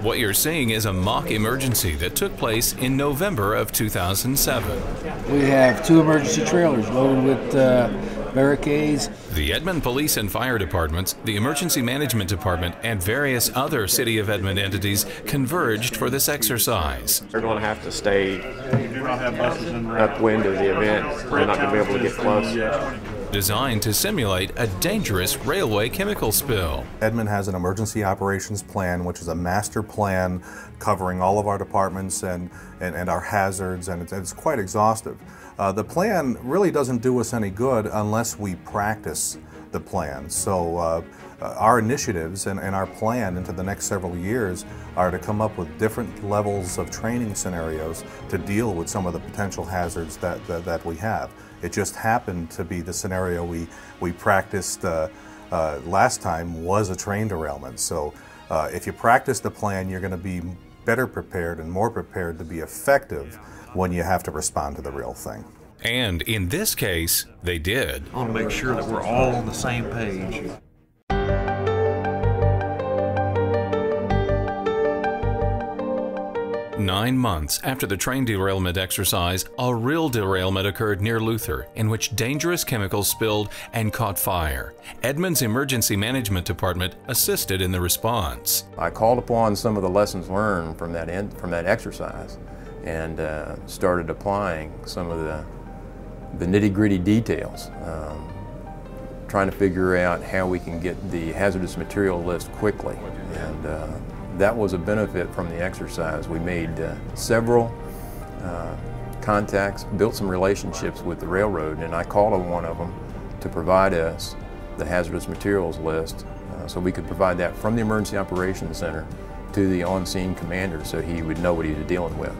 What you're seeing is a mock emergency that took place in November of 2007. We have two emergency trailers loaded with uh, barricades. The Edmond Police and Fire Departments, the Emergency Management Department, and various other City of Edmond entities converged for this exercise. They're going to have to stay upwind of the event. They're not going to be able to get close. Designed to simulate a dangerous railway chemical spill. Edmond has an emergency operations plan, which is a master plan covering all of our departments and, and, and our hazards, and it's, it's quite exhaustive. Uh, the plan really doesn't do us any good unless we practice the plan. So uh, uh, our initiatives and, and, our plan into the next several years are to come up with different levels of training scenarios to deal with some of the potential hazards that, that, that we have. It just happened to be the scenario we, we practiced uh, uh, last time was a train derailment. So uh, if you practice the plan, you're going to be better prepared and more prepared to be effective when you have to respond to the real thing. And in this case, they did. I want to make sure that we're all on the same page. Nine months after the train derailment exercise, a real derailment occurred near Luther in which dangerous chemicals spilled and caught fire. Edmond's Emergency Management Department assisted in the response. I called upon some of the lessons learned from that, end, from that exercise and uh, started applying some of the, the nitty-gritty details, um, trying to figure out how we can get the hazardous material list quickly. And uh, that was a benefit from the exercise. We made uh, several uh, contacts, built some relationships with the railroad, and I called on one of them to provide us the hazardous materials list uh, so we could provide that from the Emergency Operations Center to the on-scene commander so he would know what he was dealing with.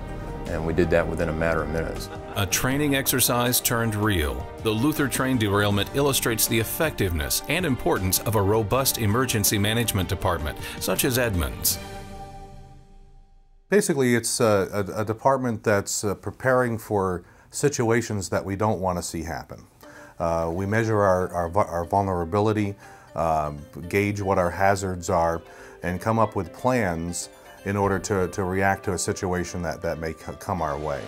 And we did that within a matter of minutes. A training exercise turned real. The Luther train derailment illustrates the effectiveness and importance of a robust emergency management department, such as Edmonds. Basically, it's a, a, a department that's uh, preparing for situations that we don't want to see happen. Uh, we measure our, our, our vulnerability, um, gauge what our hazards are, and come up with plans in order to, to react to a situation that, that may come our way.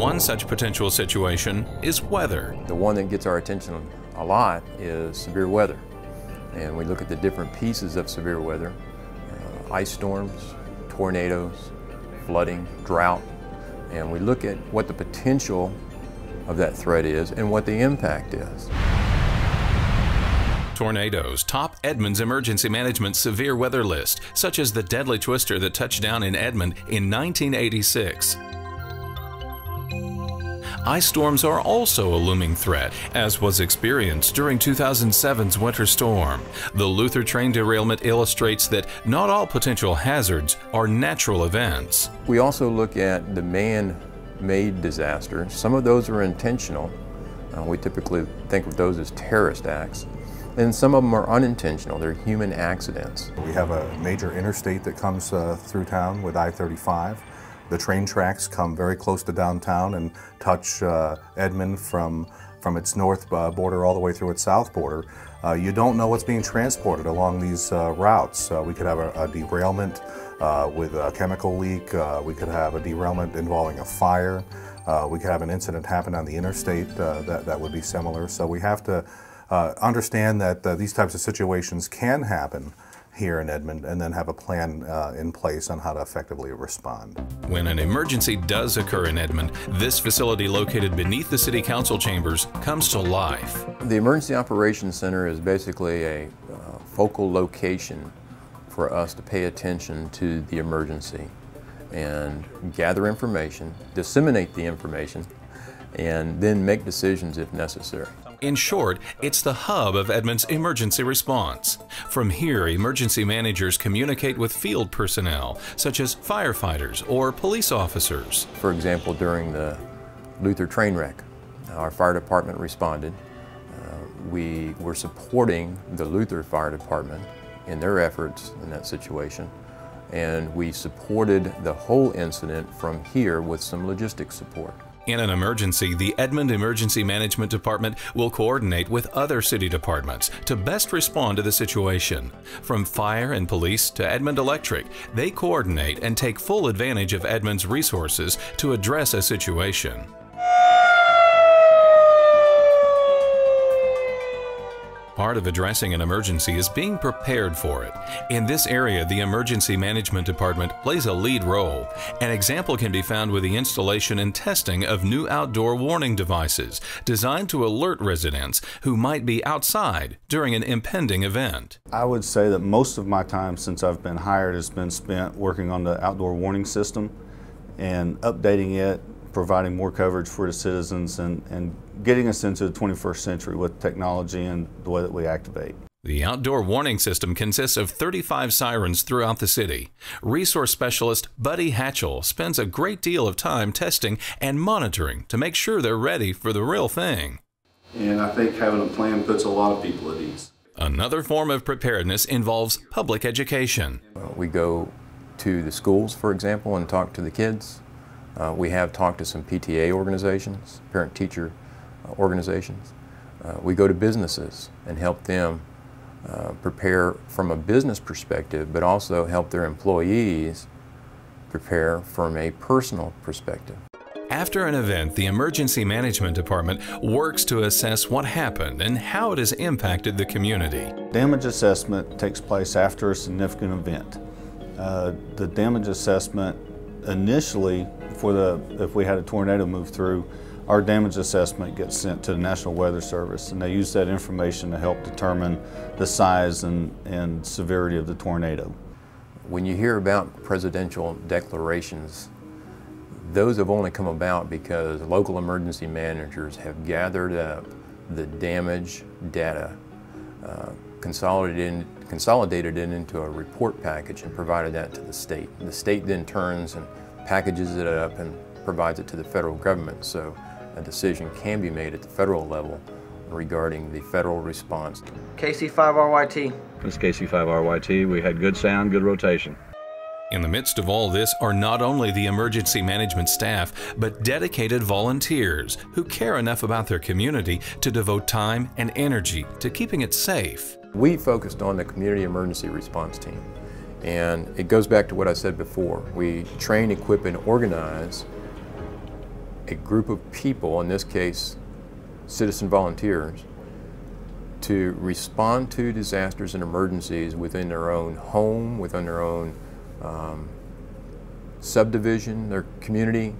One such potential situation is weather. The one that gets our attention a lot is severe weather. And we look at the different pieces of severe weather, uh, ice storms, tornadoes, flooding, drought, and we look at what the potential of that threat is and what the impact is. Tornadoes top Edmond's emergency management severe weather list, such as the deadly twister that touched down in Edmond in 1986. Ice storms are also a looming threat, as was experienced during 2007's winter storm. The Luther train derailment illustrates that not all potential hazards are natural events. We also look at the man-made disasters. Some of those are intentional. Uh, we typically think of those as terrorist acts. And some of them are unintentional, they're human accidents. We have a major interstate that comes uh, through town with I-35. The train tracks come very close to downtown and touch uh, Edmond from, from its north uh, border all the way through its south border. Uh, you don't know what's being transported along these uh, routes. Uh, we could have a, a derailment with a chemical leak. we could have a derailment involving a fire. we could have an incident happen on the interstate that, that would be similar. So we have to uh, understand that uh, these types of situations can happen here in Edmond and then have a plan uh, in place on how to effectively respond. When an emergency does occur in Edmond, this facility located beneath the City Council chambers comes to life. The Emergency Operations Center is basically a uh, focal location for us to pay attention to the emergency and gather information, disseminate the information, and then make decisions if necessary. In short, it's the hub of Edmond's emergency response. From here, emergency managers communicate with field personnel, such as firefighters or police officers. For example, during the Luther train wreck, our fire department responded. Uh, we were supporting the Luther Fire Department in their efforts in that situation. And we supported the whole incident from here with some logistics support. In an emergency, the Edmond Emergency Management Department will coordinate with other city departments to best respond to the situation. From fire and police to Edmond Electric, they coordinate and take full advantage of Edmond's resources to address a situation. Part of addressing an emergency is being prepared for it. In this area, the Emergency Management Department plays a lead role. An example can be found with the installation and testing of new outdoor warning devices designed to alert residents who might be outside during an impending event. I would say that most of my time since I've been hired has been spent working on the outdoor warning system and updating it, providing more coverage for the citizens and, and getting us into the 21st century with technology and the way that we activate. The outdoor warning system consists of 35 sirens throughout the city. Resource specialist Buddy Hatchel spends a great deal of time testing and monitoring to make sure they're ready for the real thing. And I think having a plan puts a lot of people at ease. Another form of preparedness involves public education. We go to the schools, for example, and talk to the kids. Uh, we have talked to some PTA organizations, parent-teacher uh, organizations. Uh, we go to businesses and help them uh, prepare from a business perspective, but also help their employees prepare from a personal perspective. After an event, the Emergency Management Department works to assess what happened and how it has impacted the community. Damage assessment takes place after a significant event. Uh, the damage assessment initially, for the if we had a tornado move through, our damage assessment gets sent to the National Weather Service, and they use that information to help determine the size and, and severity of the tornado. When you hear about presidential declarations, those have only come about because local emergency managers have gathered up the damage data, uh, consolidated, consolidated it into a report package and provided that to the state. The state then turns and packages it up and provides it to the federal government. So a decision can be made at the federal level regarding the federal response. KC5RYT. This KC5RYT, we had good sound, good rotation. In the midst of all this are not only the emergency management staff, but dedicated volunteers who care enough about their community to devote time and energy to keeping it safe. We focused on the community emergency response team. And it goes back to what I said before. We train, equip, and organize a group of people, in this case, citizen volunteers, to respond to disasters and emergencies within their own home, within their own um, subdivision, their community,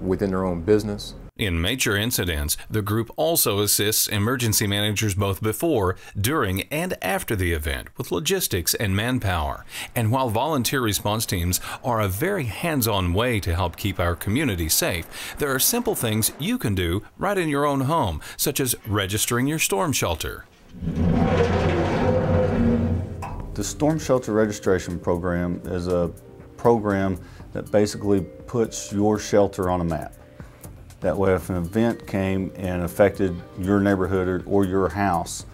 within their own business. In major incidents, the group also assists emergency managers both before, during, and after the event with logistics and manpower. And while volunteer response teams are a very hands on way to help keep our community safe, there are simple things you can do right in your own home, such as registering your storm shelter. The Storm Shelter Registration Program is a program that basically puts your shelter on a map. That way if an event came and affected your neighborhood or, or your house,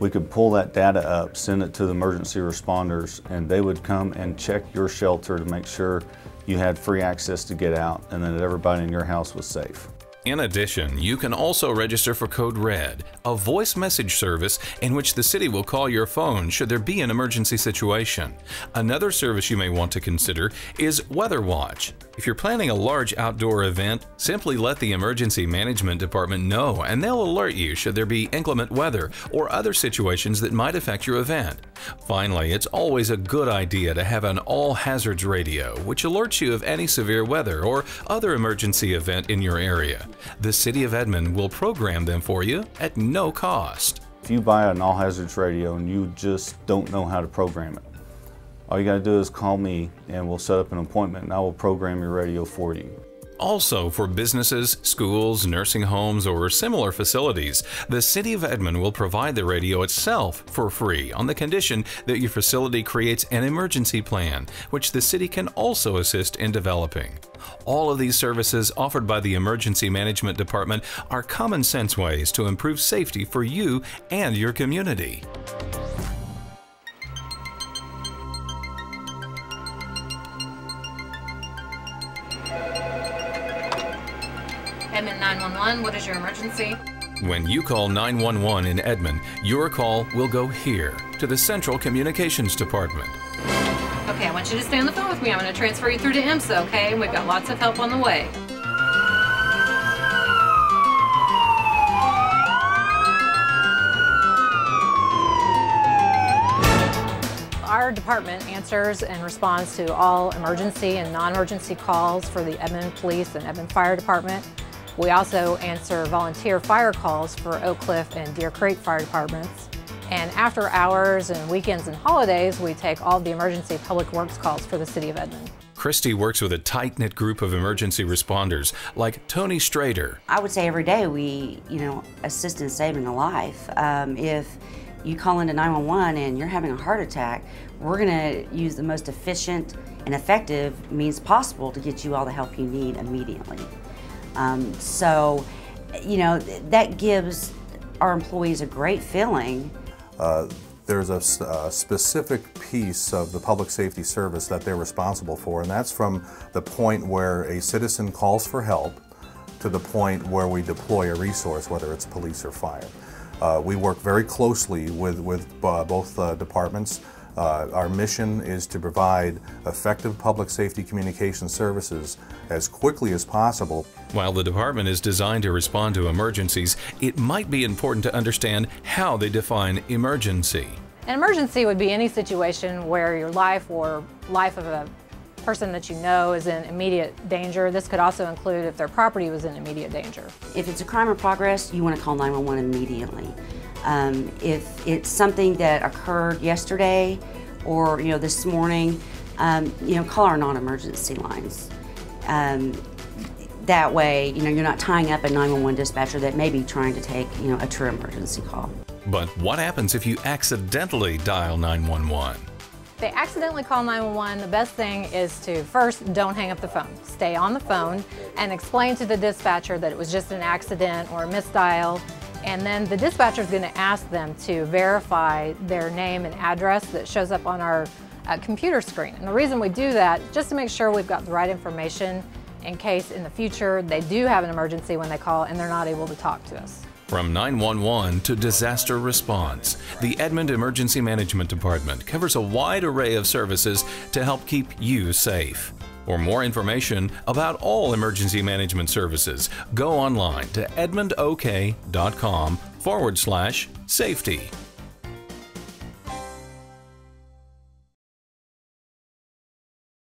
we could pull that data up, send it to the emergency responders, and they would come and check your shelter to make sure you had free access to get out and that everybody in your house was safe. In addition, you can also register for Code Red, a voice message service in which the city will call your phone should there be an emergency situation. Another service you may want to consider is Weather Watch. If you're planning a large outdoor event, simply let the Emergency Management Department know and they'll alert you should there be inclement weather or other situations that might affect your event. Finally, it's always a good idea to have an all hazards radio which alerts you of any severe weather or other emergency event in your area. The City of Edmond will program them for you at no cost. If you buy an all hazards radio and you just don't know how to program it, all you got to do is call me and we'll set up an appointment and I will program your radio for you. Also, for businesses, schools, nursing homes, or similar facilities, the City of Edmond will provide the radio itself for free on the condition that your facility creates an emergency plan, which the city can also assist in developing. All of these services offered by the Emergency Management Department are common sense ways to improve safety for you and your community. 911, what is your emergency? When you call 911 in Edmond, your call will go here to the Central Communications Department. Okay, I want you to stay on the phone with me. I'm going to transfer you through to EMSA, okay? We've got lots of help on the way. Our department answers and responds to all emergency and non-emergency calls for the Edmond Police and Edmond Fire Department. We also answer volunteer fire calls for Oak Cliff and Deer Creek Fire Departments. And after hours and weekends and holidays, we take all the emergency public works calls for the City of Edmond. Christy works with a tight-knit group of emergency responders like Tony Strader. I would say every day we, you know, assist in saving a life. Um, if you call into 911 and you're having a heart attack, we're going to use the most efficient and effective means possible to get you all the help you need immediately. Um, so, you know, that gives our employees a great feeling. Uh, there's a, a, specific piece of the public safety service that they're responsible for, and that's from the point where a citizen calls for help to the point where we deploy a resource, whether it's police or fire. Uh, we work very closely with, with uh, both uh, departments. Uh, our mission is to provide effective public safety communication services as quickly as possible. While the department is designed to respond to emergencies, it might be important to understand how they define emergency. An emergency would be any situation where your life or life of a person that you know is in immediate danger. This could also include if their property was in immediate danger. If it's a crime in progress, you want to call 911 immediately. Um, if it's something that occurred yesterday or you know this morning, um, you know call our non-emergency lines. Um, that way, you know you're not tying up a 911 dispatcher that may be trying to take you know a true emergency call. But what happens if you accidentally dial 911? They accidentally call 911, the best thing is to first don't hang up the phone. Stay on the phone and explain to the dispatcher that it was just an accident or a misdial. And then the dispatcher is going to ask them to verify their name and address that shows up on our uh, computer screen. And the reason we do that, just to make sure we've got the right information in case in the future they do have an emergency when they call and they're not able to talk to us. From 911 to disaster response, the Edmond Emergency Management Department covers a wide array of services to help keep you safe. For more information about all emergency management services, go online to edmondok.com forward slash safety.